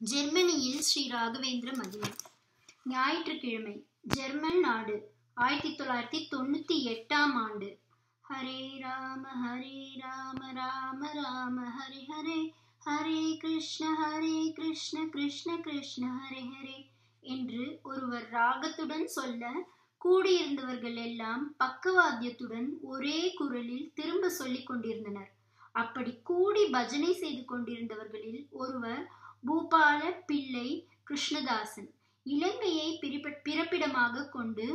ஜெர்மனியில் ஸ்ரீ ராகவேந்திர மகிழ் ஞாயிற்றுக்கிழமை ஜெர்மன் நாடு ஆயிரத்தி தொள்ளாயிரத்தி தொண்ணூத்தி எட்டாம் ஆண்டு. ஹரே ராம ஹரே ராம ராம ராம ஹரே ஹரே ஹரே கிருஷ்ண ஹரே கிருஷ்ண கிருஷ்ண கிருஷ்ண ஹரே ஹரே என்று ஒருவர் ராகத்துடன் சொல்ல கூடியிருந்தவர்கள் எல்லாம் பக்கவாத்தியத்துடன் ஒரே குரலில் திரும்ப சொல்லிக் கொண்டிருந்தனர். அப்படி கூடி பஜனை செய்து கொண்டிருந்தவர்களில் ஒருவர் பூபால பிள்ளை கிருஷ்ணதாசன். இலங்கையை பிறப்பிடமாக கொண்டு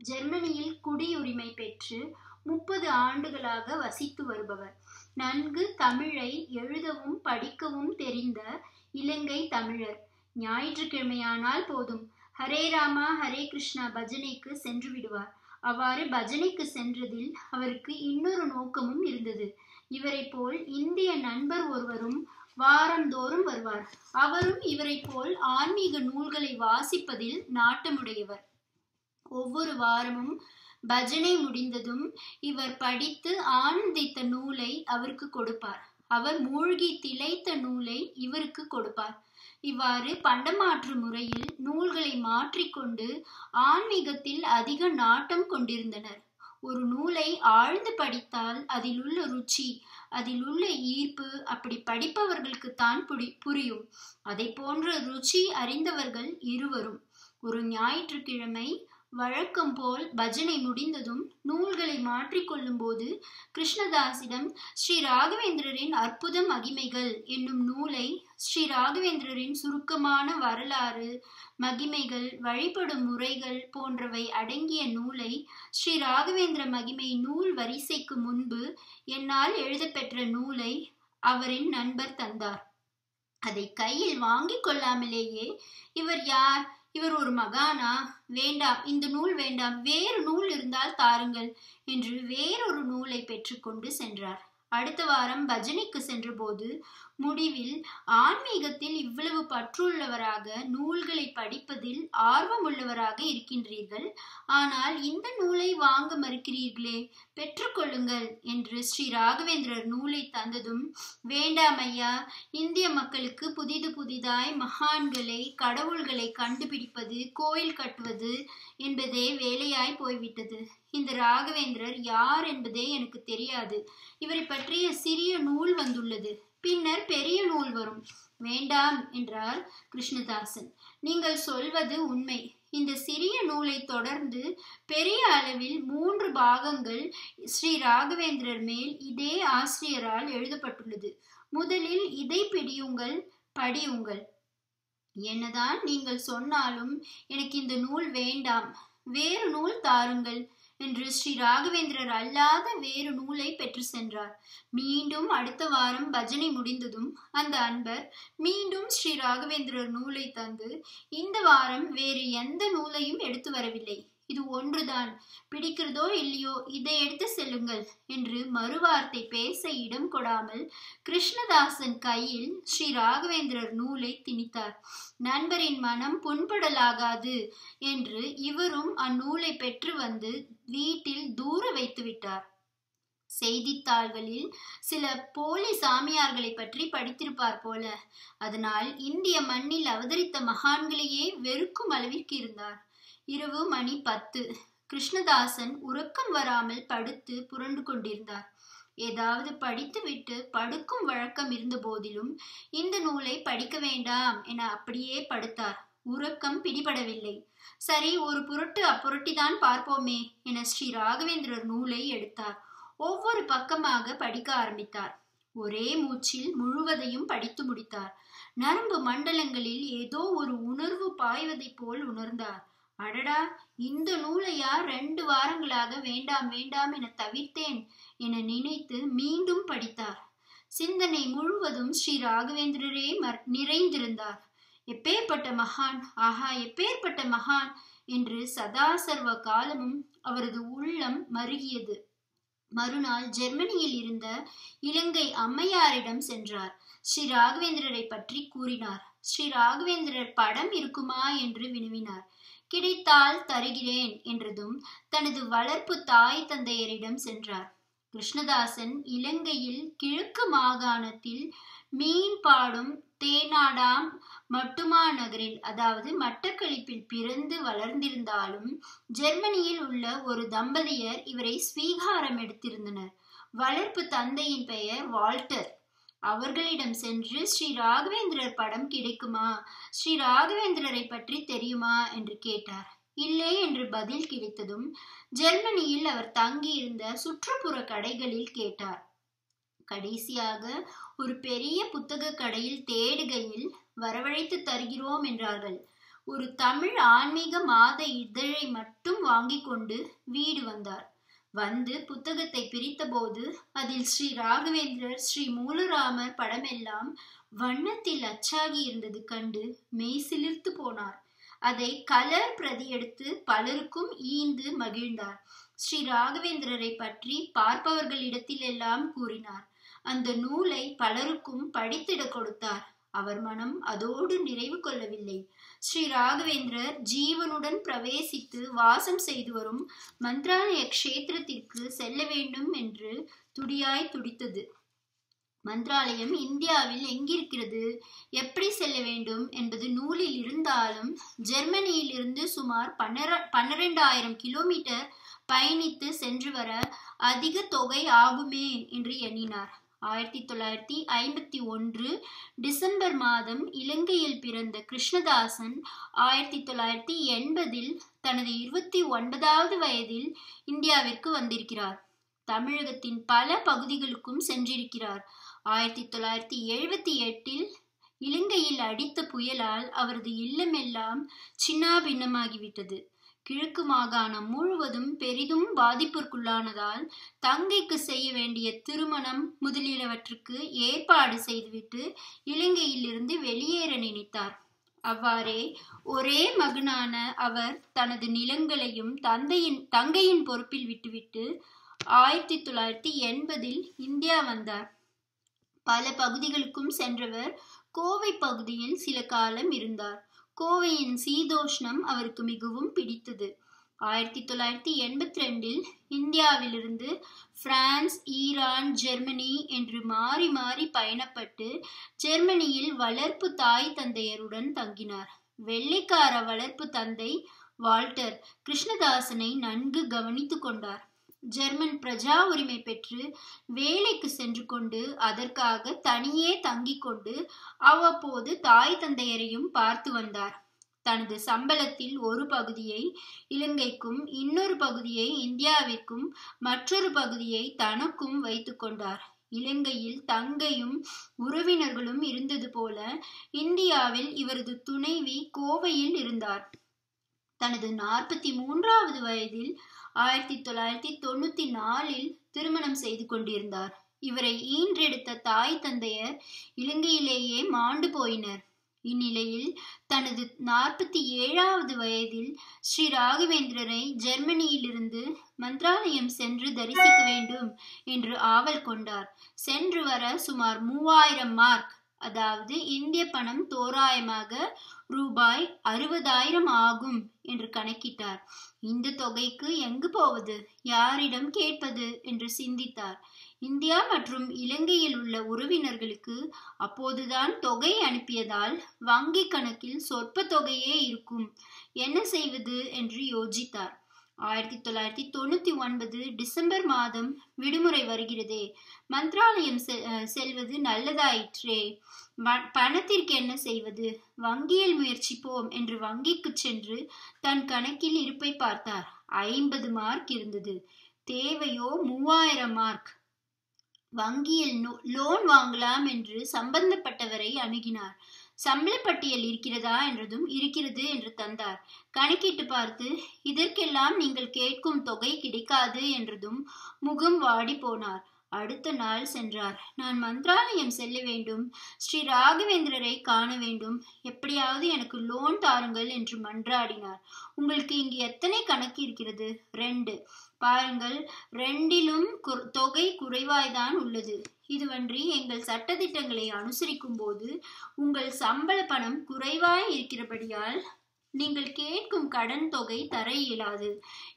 ஜெர்மனியில் குடியுரிமை பெற்று முப்பது ஆண்டுகளாக வசித்து வருபவர். நன்கு தமிழை எழுதவும் படிக்கவும் தெரிந்த இலங்கை தமிழர். ஞாயிற்றுக்கிழமையானால் போதும். ஹரே ராமா ஹரே கிருஷ்ணா பஜனைக்கு சென்று விடுவார். அவ்வாறு பஜனைக்கு சென்றதில் அவருக்கு இன்னொரு நோக்கமும் இருந்தது. இவரை போல் இந்திய நண்பர் ஒருவரும் வாரந்தோறும் வருவார். அவரும் இவரை போல் ஆன்மீக நூல்களை வாசிப்பதில் நாட்டமுடையவர். ஒவ்வொரு வாரமும் பஜனை முடிந்ததும் இவர் படித்து ஆனந்தித்த நூலை அவருக்கு கொடுப்பார். அவர் மூழ்கி திளைத்த நூலை இவருக்கு கொடுப்பார். இவ்வாறு பண்டமாற்று முறையில் நூல்களை மாற்றிக்கொண்டு ஆன்மீகத்தில் அதிக நாட்டம் கொண்டிருந்தனர். ஒரு நூலை ஆழ்ந்து படித்தால் அதில் உள்ள ருச்சி அதில் உள்ள ஈர்ப்பு அப்படி படிப்பவர்களுக்கு தான் புடி புரியும். அதை போன்ற ருச்சி அறிந்தவர்கள் இருவரும். ஒரு ஞாயிற்றுக்கிழமை வழக்கம் போல் பஜனை முடிந்ததும் நூல்களை மாற்றிக்கொள்ளும் போது கிருஷ்ணதாசிடம் ஸ்ரீ ராகவேந்திரரின் அற்புத மகிமைகள் என்னும் நூலை ஸ்ரீ ராகவேந்திரரின் சுருக்கமான வரலாறு மகிமைகள் வழிபடும் முறைகள் போன்றவை அடங்கிய நூலை ஸ்ரீ ராகவேந்திர மகிமை நூல் வரிசைக்கு முன்பு என்னால் எழுதப்பெற்ற நூலை அவரின் நண்பர் தந்தார். அதை கையில் வாங்கிக் கொள்ளாமலேயே இவர் யார்? இவர் ஒரு மகானா? வேண்டாம் இந்த நூல் வேண்டாம் வேறு நூல் இருந்தால் தாருங்கள் என்று வேறொரு நூலை பெற்றுக்கொண்டு சென்றார். அடுத்த வாரம் பஜனைக்கு சென்றபோது முடிவில் ஆன்மீகத்தில் இவ்வளவு பற்றுள்ளவராக நூல்களை படிப்பதில் ஆர்வமுள்ளவராக இருக்கின்றீர்கள். ஆனால் இந்த நூலை வாங்க மறுக்கிறீர்களே பெற்றுக்கொள்ளுங்கள் என்று ஸ்ரீ ராகவேந்திரர் நூலை தந்ததும் வேண்டாம் ஐயா இந்திய மக்களுக்கு புதிது புதிதாய் மகான்களை கடவுள்களை கண்டுபிடிப்பது கோயில் கட்டுவது என்பதே வேலையாய் போய்விட்டது. இந்த ராகவேந்திரர் யார் என்பதே எனக்கு தெரியாது. இவரை பற்றிய சிறிய நூல் வந்துள்ளது. பின்னர் பெரிய நூல் வரும். வேண்டாம் என்றார் கிருஷ்ணதாசன். நீங்கள் சொல்வது உண்மை. இந்த சிறிய நூலை தொடர்ந்து பெரிய அளவில் மூன்று பாகங்கள் ஸ்ரீ ராகவேந்திரர் மேல் இதே ஆசிரியரால் எழுதப்பட்டுள்ளது. முதலில் இதை பிடியுங்கள் படியுங்கள். என்னதான் நீங்கள் சொன்னாலும் எனக்கு இந்த நூல் வேண்டாம். வேறு நூல் தாருங்கள். என்று ஸ்ரீ ராகவேந்திரர் அல்லாத வேறு நூலை பெற்று சென்றார். மீண்டும் அடுத்த வாரம் பஜனை முடிந்ததும் அந்த அன்பர் மீண்டும் ஸ்ரீ ராகவேந்திரர் நூலை தந்து இந்த வாரம் வேறு எந்த நூலையும் எடுத்து வரவில்லை. இது ஒன்றுதான். பிடிக்கிறதோ இல்லையோ இதை எடுத்து செல்லுங்கள் என்று மறுவார்த்தை பேச இடம் கொடாமல் கிருஷ்ணதாசன் கையில் ஸ்ரீ ராகவேந்திரர் நூலை திணித்தார். நண்பரின் மனம் புண்படலாகாது என்று இவரும் அந்நூலை பெற்று வந்து வீட்டில் தூர வைத்து விட்டார். செய்தித்தாள்களில் சில போலி சாமியார்களை பற்றி படித்திருப்பார் போல. அதனால் இந்திய மண்ணில் அவதரித்த மகான்களையே வெறுக்கும் அளவிற்கு இருந்தார். இரவு மணி பத்து. கிருஷ்ணதாசன் உறக்கம் வராமல் படுத்து புரண்டு கொண்டிருந்தார். ஏதாவது படித்துவிட்டு படுக்கும் வழக்கம் இருந்த போதிலும் இந்த நூலை படிக்க வேண்டாம் என அப்படியே படுத்தார். உறக்கம் பிடிபடவில்லை. சரி ஒரு புரட்டு அப்புரட்டிதான் பார்ப்போமே என ஸ்ரீ ராகவேந்திரர் நூலை எடுத்தார். ஒவ்வொரு பக்கமாக படிக்க ஆரம்பித்தார். ஒரே மூச்சில் முழுவதையும் படித்து முடித்தார். நரம்பு மண்டலங்களில் ஏதோ ஒரு உணர்வு பாய்வதைப் போல் உணர்ந்தார். அடடா இந்த நூலையா ரெண்டு வாரங்களாக வேண்டாம் வேண்டாம் என தவிர்த்தேன் என நினைத்து மீண்டும் படித்தார். சிந்தனை முழுவதும் ஸ்ரீ ராகவேந்திரரே நிறைந்திருந்தார். எப்பேற்பட்ட மகான்? ஆஹா எப்பேற்பட்ட மகான்? என்று சதா சர்வ காலமும் அவரது உள்ளம் மருகியது. மறுநாள் ஜெர்மனியில் இருந்த இலங்கை அம்மையாரிடம் சென்றார். ஸ்ரீ ராகவேந்திரரை பற்றி கூறினார். ஸ்ரீ ராகவேந்திரர் படம் இருக்குமா என்று வினவினார். கிடைத்தால் தருகிறேன் என்றதும் தனது வளர்ப்பு தாய் தந்தையரிடம் சென்றார். கிருஷ்ணதாசன் இலங்கையில் கிழக்கு மாகாணத்தில் மீன் பாடும் தேனாடாம் மட்டுமா நகரில் அதாவது மட்டக்களிப்பில் பிறந்து வளர்ந்திருந்தாலும் ஜெர்மனியில் உள்ள ஒரு தம்பதியர் இவரை ஸ்வீகாரம் எடுத்திருந்தனர் வளர்ப்பு தந்தையின் பெயர் வால்டர். அவர்களிடம் சென்று ஸ்ரீ ராகவேந்திரர் படம் கிடைக்குமா? ஸ்ரீ ராகவேந்திரரை பற்றி தெரியுமா? என்று கேட்டார். இல்லை என்று பதில் கிடைத்ததும் ஜெர்மனியில் அவர் தங்கியிருந்த சுற்றுப்புற கடைகளில் கேட்டார். கடைசியாக ஒரு பெரிய புத்தக கடையில் தேடுகையில் வரவழைத்து தருகிறோம் என்றார்கள். ஒரு தமிழ் ஆன்மீக மாத இதழை மட்டும் வாங்கி கொண்டு வீடு வந்தார். வந்து புத்தகத்தை பிரித்தபோது அதில் ஸ்ரீ ராகவேந்திரர் ஸ்ரீ மூலராமர் படமெல்லாம் வண்ணத்தில் அச்சாகி இருந்தது கண்டு மெய் சிலிர்த்து போனார். அதை கலர் பிரதி எடுத்து பலருக்கும் ஈந்து மகிழ்ந்தார். ஸ்ரீ ராகவேந்திரரை பற்றி பார்ப்பவர்களிடத்தில் எல்லாம் கூறினார். அந்த நூலை பலருக்கும் படித்திட கொடுத்தார். அவர் மனம் அதோடு நிறைவு கொள்ளவில்லை. ஸ்ரீ ராகவேந்திரர் ஜீவனுடன் பிரவேசித்து வாசம் செய்து வரும் மந்த்ராலய கஷேத்திரத்திற்கு செல்ல வேண்டும் என்று துடியாய் துடித்தது. மந்திராலயம் இந்தியாவில் எங்கிருக்கிறது? எப்படி செல்ல வேண்டும் என்பது நூலில் இருந்தாலும் ஜெர்மனியிலிருந்து சுமார் பன்னிர பன்னிரெண்டாயிரம் கிலோமீட்டர் பயணித்து சென்று வர அதிக தொகை ஆகுமே என்று எண்ணினார். ஆயிரத்தி தொள்ளாயிரத்தி ஐம்பத்தி ஒன்று டிசம்பர் மாதம் இலங்கையில் பிறந்த கிருஷ்ணதாசன் ஆயிரத்தி தொள்ளாயிரத்தி எண்பதில் தனது இருபத்தி ஒன்பதாவது வயதில் இந்தியாவிற்கு வந்திருக்கிறார். தமிழகத்தின் பல பகுதிகளுக்கும் சென்றிருக்கிறார். ஆயிரத்தி தொள்ளாயிரத்தி எழுபத்தி எட்டில் இலங்கையில் அடித்த புயலால் அவரது இல்லமெல்லாம் சின்னாபின்னமாகிவிட்டது. கிழக்கு மாகாணம் முழுவதும் பெரிதும் பாதிப்பிற்குள்ளானதால் தங்கைக்கு செய்ய வேண்டிய திருமணம் முதலியவற்றுக்கு ஏற்பாடு செய்துவிட்டு இலங்கையிலிருந்து வெளியேற நினைத்தார். அவ்வாறே ஒரே மகனான அவர் தனது நிலங்களையும் தந்தையின் தங்கையின் பொறுப்பில் விட்டுவிட்டு ஆயிரத்தி தொள்ளாயிரத்தி எண்பதில் இந்தியா வந்தார். பல பகுதிகளுக்கும் சென்றவர் கோவை பகுதியில் சில காலம் இருந்தார். கோவையின் சீதோஷ்ணம் அவருக்கு மிகவும் பிடித்தது. ஆயிரத்தி தொள்ளாயிரத்தி எண்பத்தி ரெண்டில் இந்தியாவிலிருந்து பிரான்ஸ் ஈரான் ஜெர்மனி என்று மாறி மாறி பயணப்பட்டு ஜெர்மனியில் வளர்ப்பு தாய் தந்தையருடன் தங்கினார். வெள்ளைக்கார வளர்ப்பு தந்தை வால்டர் கிருஷ்ணதாசனை நன்கு கவனித்து கொண்டார். ஜெர்மன் பிரஜா உரிமை பெற்று வேலைக்கு சென்று கொண்டு அதற்காக தனியே தங்கிக் கொண்டு அவ்வப்போது தாய் தந்தையரையும் பார்த்து வந்தார். தனது சம்பளத்தில் ஒரு பகுதியை இலங்கைக்கும் இன்னொரு பகுதியை இந்தியாவிற்கும் மற்றொரு பகுதியை தனக்கும் வைத்து கொண்டார். இலங்கையில் தங்கையும் உறவினர்களும் இருந்தது போல இந்தியாவில் இவரது துணைவி கோவையில் இருந்தார். தனது நாற்பத்தி மூன்றாவது வயதில் ஆயிரத்தி தொள்ளாயிரத்தி தொண்ணூத்தி நாலில் திருமணம் செய்து கொண்டிருந்தார். இவரை ஈன்றெடுத்த தாய் தந்தையர் இலங்கையிலேயே மாண்டு போயினர். இந்நிலையில் தனது நாற்பத்தி ஏழாவது வயதில் ஸ்ரீ ராகவேந்திரரை ஜெர்மனியிலிருந்து மந்திராலயம் சென்று தரிசிக்க வேண்டும் என்று ஆவல் கொண்டார். சென்று வர சுமார் மூவாயிரம் மார்க் அதாவது இந்திய பணம் தோராயமாக ரூபாய் அறுபதாயிரம் ஆகும் என்று கணக்கிட்டார். இந்த தொகைக்கு எங்கு போவது? யாரிடம் கேட்பது? என்று சிந்தித்தார். இந்தியா மற்றும் இலங்கையில் உள்ள உறவினர்களுக்கு அப்போதுதான் தொகை அனுப்பியதால் வங்கி கணக்கில் சொற்ப தொகையே இருக்கும். என்ன செய்வது? என்று யோசித்தார். ஆயிரத்தி தொள்ளாயிரத்தி தொண்ணூத்தி ஒன்பது டிசம்பர் மாதம் விடுமுறை வருகிறதே. மந்திராலயம் செல்வது நல்லதாயிற்றே. பணத்திற்கு என்ன செய்வது? வங்கியில் முயற்சிப்போம் என்று வங்கிக்கு சென்று தன் கணக்கில் இருப்பை பார்த்தார். ஐம்பது மார்க் இருந்தது. தேவையோ மூவாயிரம் மார்க். வங்கியில் லோன் வாங்கலாம் என்று சம்பந்தப்பட்டவரை அணுகினார். சம்பள பட்டியல் இருக்கிறதா என்றதும் இருக்கிறது என்று தந்தார். கணக்கிட்டு பார்த்து இதற்கெல்லாம் நீங்கள் கேட்கும் தொகை கிடைக்காது என்றதும் முகம் வாடி போனார். அடுத்த நாள் சென்றார். நான் மந்திராலயம் செல்ல வேண்டும். ஸ்ரீ ராகவேந்திரரை காண வேண்டும். எப்படியாவது எனக்கு லோன் தாருங்கள் என்று மன்றாடினார். உங்களுக்கு இங்கு எத்தனை கணக்கு இருக்கிறது? ரெண்டு. பாருங்கள் ரெண்டிலும் தொகை குறைவாய்தான் உள்ளது. இதுவன்றி எங்கள் சட்டத்திட்டங்களை அனுசரிக்கும் போது உங்கள் சம்பள பணம் குறைவாய் இருக்கிறபடியால் நீங்கள் கேட்கும் கடன் தொகை தர இயலாது.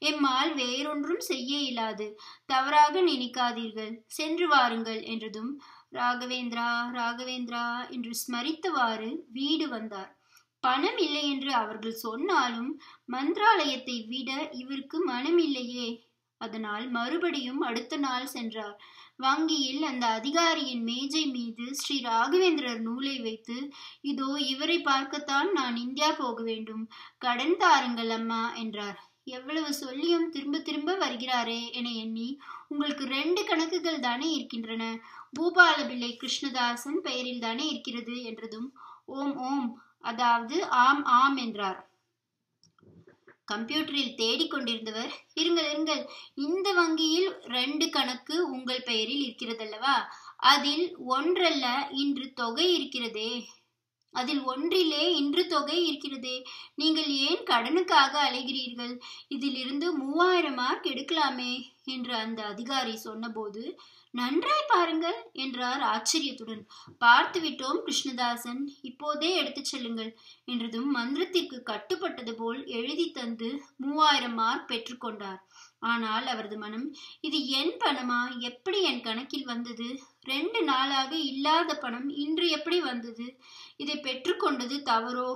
எம்மால் வேறொன்றும் செய்ய இயலாது. தவறாக நினைக்காதீர்கள். சென்று வாருங்கள் என்றதும் ராகவேந்திரா ராகவேந்திரா என்று ஸ்மரித்தவாறு வீடு வந்தார். பணம் இல்லை என்று அவர்கள் சொன்னாலும் மந்திராலயத்தை விட இவருக்கு மனம் இல்லையே அதனால் மறுபடியும் அடுத்த நாள் சென்றார். வங்கியில் அந்த அதிகாரியின் மேஜை மீது ஸ்ரீ ராகவேந்திரர் நூலை வைத்து இதோ இவரை பார்க்கத்தான் நான் இந்தியா போக வேண்டும். கடன் தாருங்கள் அம்மா என்றார். எவ்வளவு சொல்லியும் திரும்ப திரும்ப வருகிறாரே என எண்ணி உங்களுக்கு ரெண்டு கணக்குகள் தானே இருக்கின்றன. பூபால பிள்ளை கிருஷ்ணதாசன் பெயரில் தானே இருக்கிறது என்றதும் ஓம் ஓம் அதாவது ஆம் ஆம் என்றார். கம்ப்யூட்டரில் தேடிக்கொண்டிருந்தவர் இருங்கள் இருங்கள் இந்த வங்கியில் ரெண்டு கணக்கு உங்கள் பெயரில் இருக்கிறதல்லவா? அதில் ஒன்றல்ல இன்று தொகை இருக்கிறதே. அதில் ஒன்றிலே இன்று தொகை இருக்கிறதே. நீங்கள் ஏன் கடனுக்காக அலைகிறீர்கள்? இதிலிருந்து மூவாயிரம் மார்க் எடுக்கலாமே என்று அந்த அதிகாரி சொன்னபோது நன்றாய் பாருங்கள் என்றார் ஆச்சரியத்துடன். பார்த்து விட்டோம் கிருஷ்ணதாசன். இப்போதே எடுத்துச் செல்லுங்கள் என்றதும் மந்திரத்திற்கு கட்டுப்பட்டது போல் எழுதி தந்து மூவாயிரம் மார்க் பெற்றுக்கொண்டார் ஆனால் அவரது மனம் இது என் பணமா? எப்படி என் கணக்கில் வந்தது? ரெண்டு நாளாக இல்லாத பணம் இன்று எப்படி வந்தது? இதை பெற்றுக்கொண்டது தவறோ?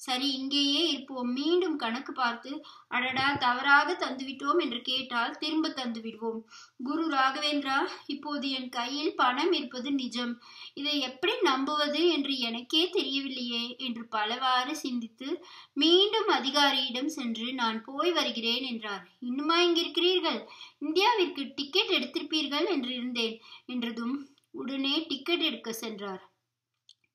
சரி இங்கேயே இருப்போம். மீண்டும் கணக்கு பார்த்து அடடா தவறாக தந்துவிட்டோம் என்று கேட்டால் திரும்ப தந்துவிடுவோம். குரு ராகவேந்திரா இப்போது என் கையில் பணம் இருப்பது நிஜம். இதை எப்படி நம்புவது என்று எனக்கே தெரியவில்லையே என்று பலவாறு சிந்தித்து மீண்டும் அதிகாரியிடம் சென்று நான் போய் வருகிறேன் என்றார். இன்னுமா இங்கிருக்கிறீர்கள்? இந்தியாவிற்கு டிக்கெட் எடுத்திருப்பீர்கள் என்று இருந்தேன் என்றதும் உடனே டிக்கெட் எடுக்க சென்றார்.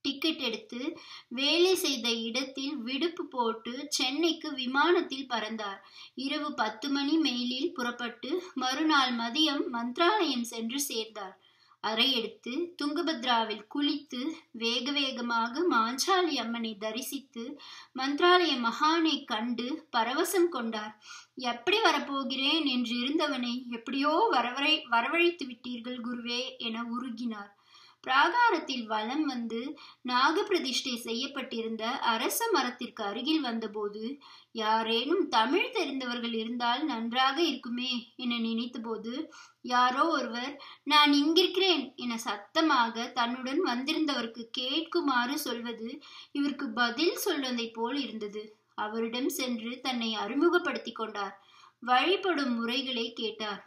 டிக்கெட் எடுத்து வேலை செய்த இடத்தில் விடுப்பு போட்டு சென்னைக்கு விமானத்தில் பறந்தார். இரவு பத்து மணி மெயிலில் புறப்பட்டு மறுநாள் மதியம் மந்த்ராலயம் சென்று சேர்ந்தார். அறை எடுத்து துங்கபத்ராவில் குளித்து வேக வேகமாக மாஞ்சாலி அம்மனை தரிசித்து மந்த்ராலய மகானை கண்டு பரவசம் கொண்டார். எப்படி வரப்போகிறேன்? என்று இருந்தவனை எப்படியோ வரவரை வரவழைத்து விட்டீர்கள் குருவே என உருகினார். பிராகாரத்தில் வலம் வந்து நாக பிரதிஷ்டை செய்யப்பட்டிருந்த அரச மரத்திற்கு அருகில் வந்தபோது யாரேனும் தமிழ் தெரிந்தவர்கள் இருந்தால் நன்றாக இருக்குமே என நினைத்தபோது யாரோ ஒருவர் நான் இங்கிருக்கிறேன் என சத்தமாக தன்னுடன் வந்திருந்தவருக்கு கேட்குமாறு சொல்வது இவருக்கு பதில் சொல்வதை போல் இருந்தது. அவரிடம் சென்று தன்னை அறிமுகப்படுத்தி கொண்டார். வழிபடும் முறைகளை கேட்டார்.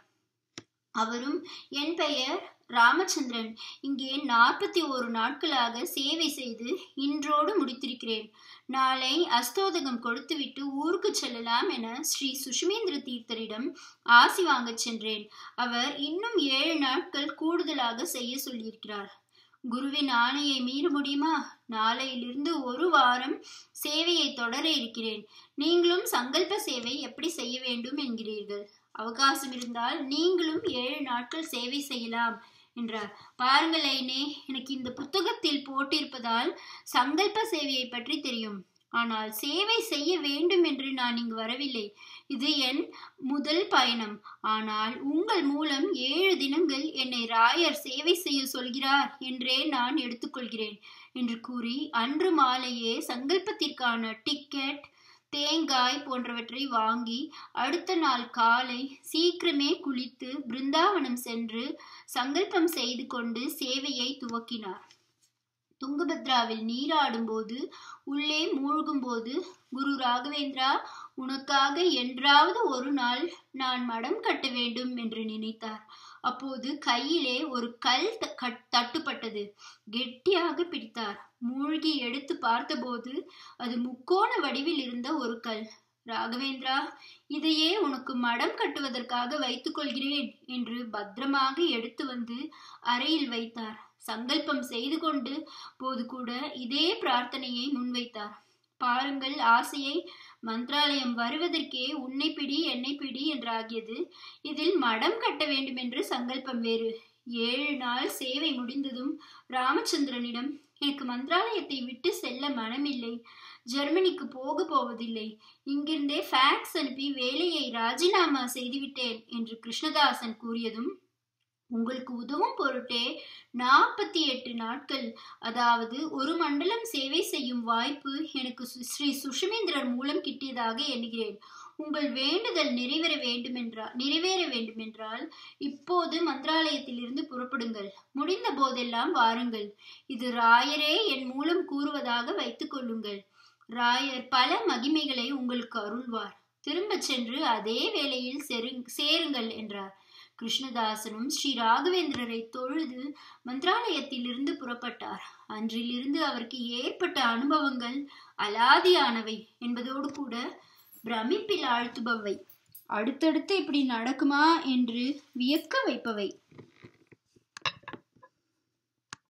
அவரும் என் பெயர் ராமச்சந்திரன் இங்கே நாற்பத்தி ஓரு நாட்களாக சேவை செய்து இன்றோடு முடித்திருக்கிறேன். நாளை அஸ்தோதகம் கொடுத்துவிட்டு ஊருக்கு செல்லலாம் என ஸ்ரீ சுஷ்மேந்திர தீர்த்தரிடம் ஆசி வாங்கச் சென்றேன். அவர் இன்னும் ஏழு நாட்கள் கூடுதலாக செய்ய சொல்லியிருக்கிறார். குருவின் ஆணையை மீற முடியுமா? நாளையிலிருந்து ஒரு வாரம் சேவையை தொடர இருக்கிறேன். நீங்களும் சங்கல்ப சேவை எப்படி செய்ய வேண்டும் என்கிறீர்கள்? அவகாசம் இருந்தால் நீங்களும் ஏழு நாட்கள் சேவை செய்யலாம். என்றார். பாருங்கள் ஐனே எனக்கு இந்த புத்தகத்தில் போட்டிருப்பதால் சங்கல்ப சேவையை பற்றி தெரியும். ஆனால் சேவை செய்ய வேண்டும் என்று நான் இங்கு வரவில்லை. இது என் முதல் பயணம். ஆனால் உங்கள் மூலம் ஏழு தினங்கள் என்னை ராயர் சேவை செய்ய சொல்கிறார் என்றே நான் எடுத்துக்கொள்கிறேன் என்று கூறி அன்று மாலையே சங்கல்பத்திற்கான டிக்கெட் தேங்காய் போன்றவற்றை வாங்கி அடுத்த நாள் காலை சீக்கிரமே குளித்து பிருந்தாவனம் சென்று சங்கல்பம் செய்து கொண்டு சேவையை துவக்கினார். துங்கபத்ராவில் நீராடும் போது உள்ளே மூழ்கும் போது குரு ராகவேந்திரா உனக்காக என்றாவது ஒரு நாள் நான் மடம் கட்ட வேண்டும் என்று நினைத்தார். அப்போது கையிலே ஒரு கல் தட்டுப்பட்டது. கெட்டியாக பிடித்தார். மூழ்கி எடுத்து பார்த்தபோது அது முக்கோண வடிவில் இருந்த ஒரு கல். ராகவேந்திரா இதையே உனக்கு மடம் கட்டுவதற்காக வைத்துக் கொள்கிறேன் என்று பத்திரமாக எடுத்து வந்து அறையில் வைத்தார். சங்கல்பம் செய்து கொண்டு போது கூட இதே பிரார்த்தனையை முன்வைத்தார். பாருங்கள் ஆசையை மந்திராலயம் வருவதற்கே உன்னை பிடி என்னை பிடி என்றாகியது. இதில் மடம் கட்ட வேண்டும் என்று சங்கல்பம் வேறு. ஏழு நாள் சேவை முடிந்ததும் ராமச்சந்திரனிடம் எனக்கு மந்திராலயத்தை விட்டு செல்ல மனமில்லை. ஜெர்மனிக்கு போக போவதில்லை. இங்கிருந்தே ஃபேக்ஸ் அனுப்பி வேலையை ராஜினாமா செய்துவிட்டேன் என்று கிருஷ்ணதாசன் கூறியதும் உங்களுக்கு உதவும் பொருட்டே நாற்பத்தி எட்டு நாட்கள் அதாவது ஒரு மண்டலம் சேவை செய்யும் வாய்ப்பு எனக்கு ஸ்ரீ சுஷமேந்திரர் மூலம் கிட்டியதாக எண்ணுகிறேன். உங்கள் வேண்டுதல் நிறைவேற வேண்டுமென்றால் நிறைவேற வேண்டுமென்றால் இப்போது மந்திராலயத்திலிருந்து புறப்படுங்கள். முடிந்த போதெல்லாம் வாருங்கள். இது ராயரே என் மூலம் கூறுவதாக வைத்துக் கொள்ளுங்கள். ராயர் பல மகிமைகளை உங்களுக்கு அருள்வார். திரும்பச் சென்று அதே வேளையில் சேருங்கள் என்றார். கிருஷ்ணதாசனும் ஸ்ரீ ராகவேந்திரரை தொழுது மந்திராலயத்திலிருந்து புறப்பட்டார். அன்றிலிருந்து அவருக்கு ஏற்பட்ட அனுபவங்கள் அலாதியானவை என்பதோடு கூட பிரமிப்பில் ஆழ்த்துபவை. அடுத்தடுத்து இப்படி நடக்குமா என்று வியக்க வைப்பவை.